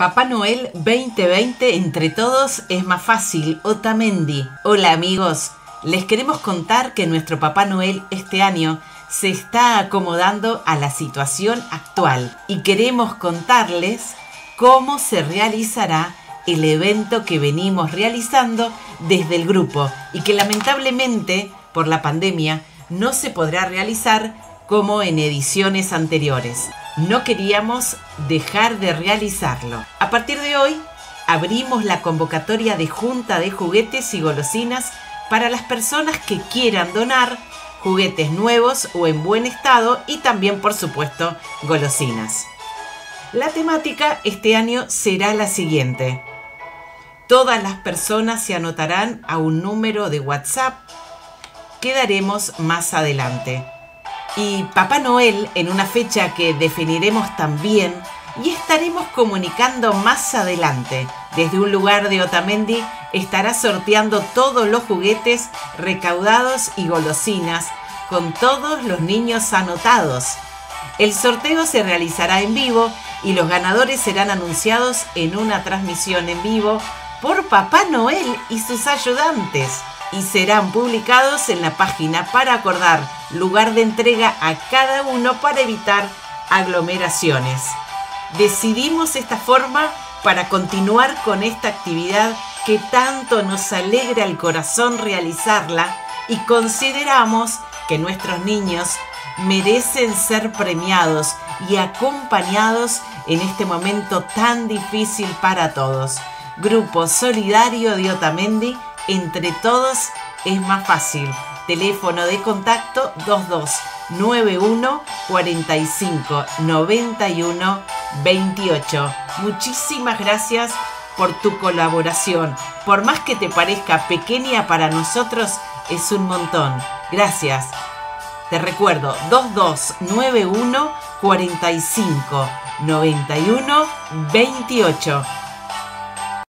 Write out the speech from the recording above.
Papá Noel 2020 entre todos es más fácil. Otamendi. Hola amigos, les queremos contar que nuestro Papá Noel este año se está acomodando a la situación actual y queremos contarles cómo se realizará el evento que venimos realizando desde el grupo y que lamentablemente por la pandemia no se podrá realizar como en ediciones anteriores no queríamos dejar de realizarlo. A partir de hoy, abrimos la convocatoria de junta de juguetes y golosinas para las personas que quieran donar juguetes nuevos o en buen estado y también, por supuesto, golosinas. La temática este año será la siguiente. Todas las personas se anotarán a un número de WhatsApp que daremos más adelante y Papá Noel en una fecha que definiremos también y estaremos comunicando más adelante. Desde un lugar de Otamendi estará sorteando todos los juguetes recaudados y golosinas con todos los niños anotados. El sorteo se realizará en vivo y los ganadores serán anunciados en una transmisión en vivo por Papá Noel y sus ayudantes y serán publicados en la página para acordar lugar de entrega a cada uno para evitar aglomeraciones. Decidimos esta forma para continuar con esta actividad que tanto nos alegra el corazón realizarla y consideramos que nuestros niños merecen ser premiados y acompañados en este momento tan difícil para todos. Grupo Solidario de Otamendi entre todos es más fácil. Teléfono de contacto 2291 45 91 28. Muchísimas gracias por tu colaboración. Por más que te parezca pequeña para nosotros, es un montón. Gracias. Te recuerdo 2291 45 91 28.